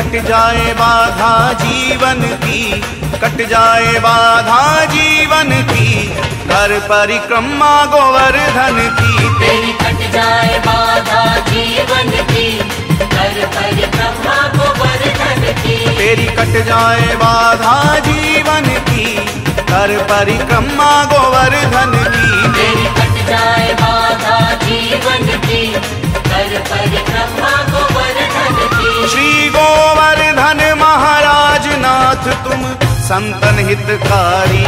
Cut जाए बाधा जीवन की कट जाए बाधा जीवन की कर परिक्रमा गोवर्धन की। तेरी कट जाए बाधा जीवन की कर परिक्रमा गोवर्धन की। तेरी कट जाए बाधा जीवन की कर परिक्रमा गोवर्धन की। तेरी कट जाए बाधा जीवन की श्री गोवर्धन महाराज नाथ तुम संतन हितकारी।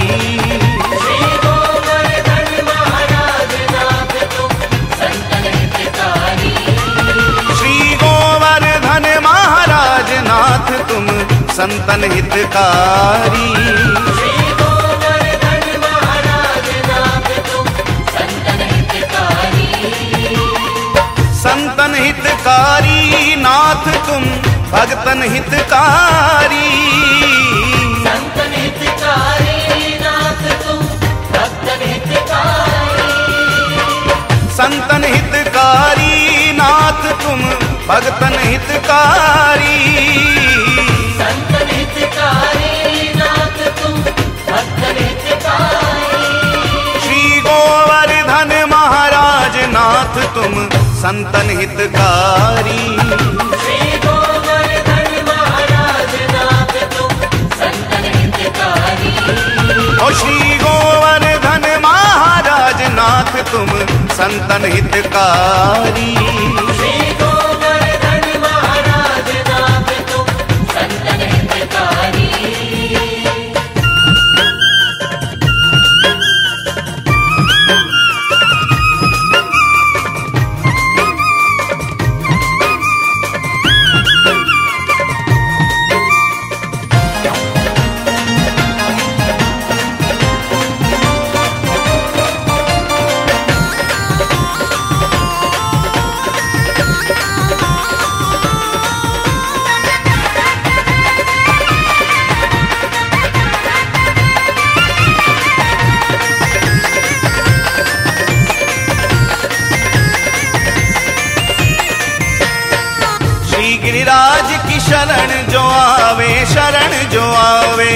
श्री गोवर्धन महाराज नाथ तुम संतन हितकारी। हितकारी नाथ तुम भगतन हितकारी। संतन हितकारी नाथ तुम भगतन हितकारी। संतन हितकारी नाथ तुम भगतन हितकारी। संतन हितकारी। श्री गोवर्धन महाराज नाथ तुम संतन हितकारी। शरण जो आवे शरण जो आवे।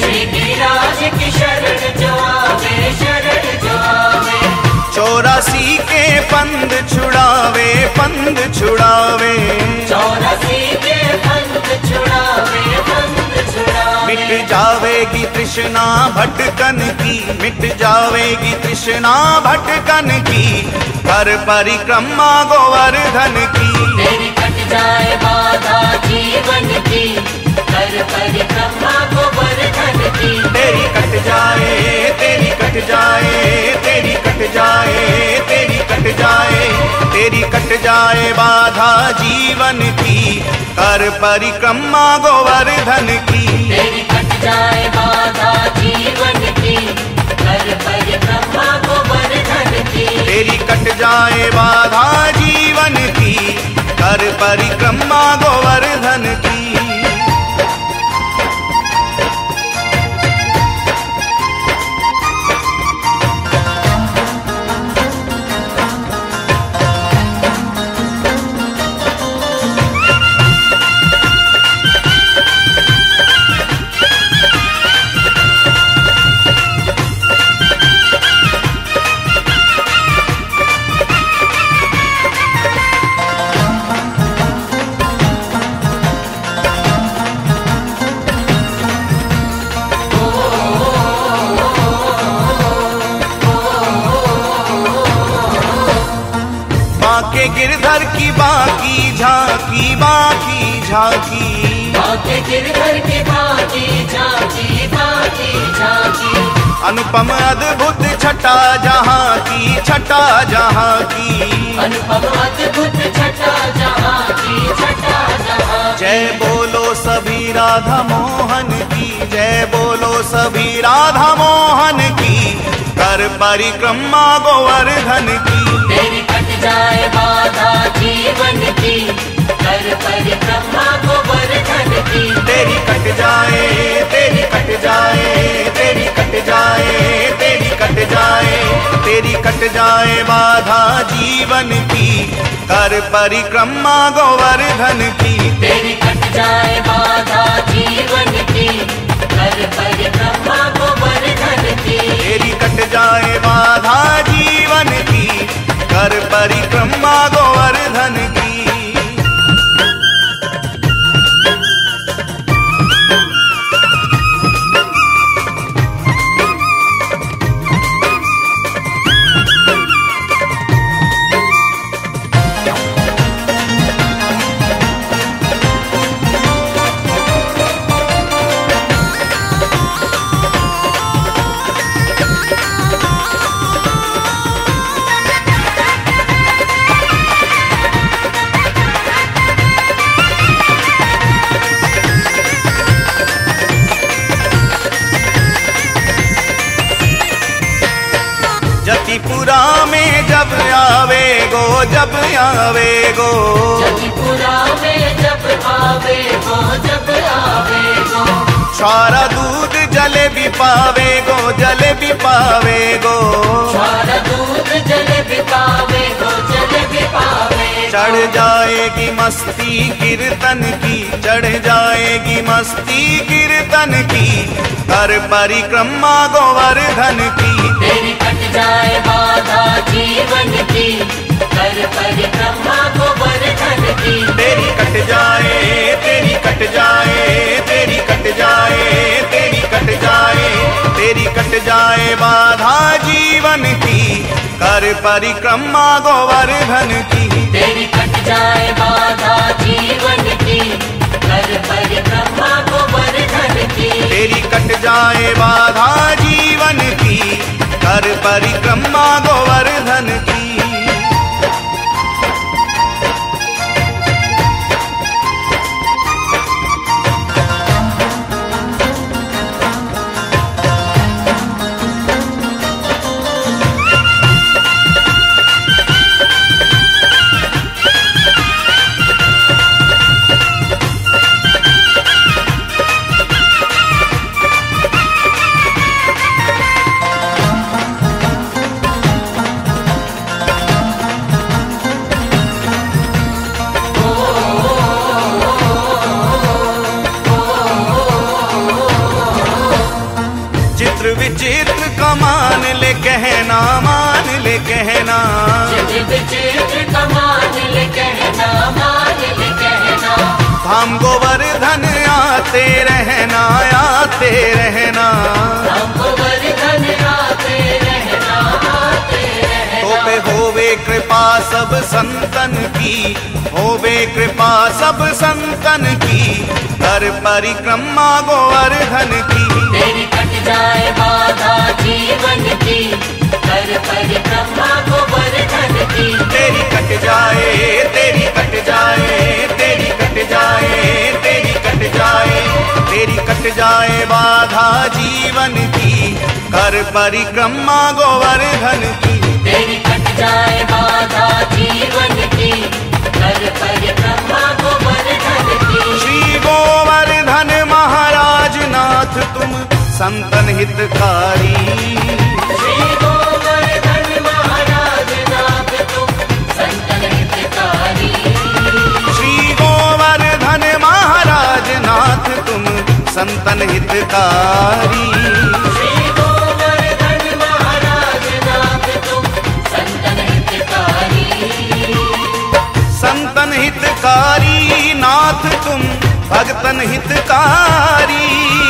श्री गिरिराज की शरण जो आवे शरण जो आवे। चौरासी के पंद छुड़ावे पंद छुड़ावे। चौरासी के पंथ छुड़ावे पंथ छुड़ावे। मिट जावेगी तृष्णा भटकन की मिट जावेगी तृष्णा भटकन की। कर परिक्रमा गोवर्धन की। जाए बाधा जीवन की। कर परिक्रमा गोवर्धन की तेरी कट जाए तेरी कट जाए तेरी कट जाए तेरी कट जाए। तेरी कट जाए बाधा जीवन की। कर परिक्रमा गोवर्धन की। तेरी कट जाए बाधा जीवन की। कर परिक्रमा गोवर्धन की। तेरी कट जाए बाधा की कर परिक्रमा गोवर्धन की गिरधर की बाकी झांकी बाकी झांकी। बाके गिरधर के बाकी झांकी बाकी झांकी। अनुपम अद्भुत छटा जहाँ की छटा जहाँ की। अनुपम अद्भुत छटा जहाँ की छटा जहाँ जय बोलो सभी राधा मोहन की जय बोलो सभी राधा मोहन की। कर परिक्रमा गोवर्धन की। तेरी जाए बाधा जीवन की। कर परिक्रमा गोवर्धन की। तेरी कट जाए तेरी कट जाए तेरी कट जाए तेरी कट जाए तेरी कट जाए बाधा जीवन की। कर परिक्रमा गोवर्धन की। तेरी कट जाए बाधा जीवन की। कर परिक्रमा जब आवे गो जब आवे गो जतिपुरा जब आवे गो जब आवे गो सारा दूध पावे गो जलेबी पावे गो सारा दूध जले बिपावे गो जले बिपावे चढ़ जाएगी मस्ती कीर्तन की चढ़ जाएगी मस्ती कीर्तन की। कर परिक्रमा गोवर्धन की। तेरी कट जाए जीवन की कर परिक्रमा की तेरी कट जाए तेरी कट जाए तेरी कट जाए तेरी कट जाए तेरी कट जाए बाधा जीवन की कर परिक्रमा गोवर्धन की तेरी कट जाए बाधा जीवन की कर परिक्रमा गोवर्धन की तेरी कट जाए बाधा जीवन की कर परिक्रमा गोवर्धन मान ले कहना मान ले कहना। धाम गोवर्धन आते रहना आते रहना। हम गोवर्धन आते रहना आते तो रहना होवे कृपा सब संतन की होवे कृपा सब संतन की कर परिक्रमा गोवर्धन की। तेरी कट जाए बाधा जीवन जाए बाधा जीवन की कर परिक्रमा गोवर्धन की। तेरी कट जाए बाधा जीवन संतन हितकारी। संतन हितकारी नाथ तुम भगतन हितकारी।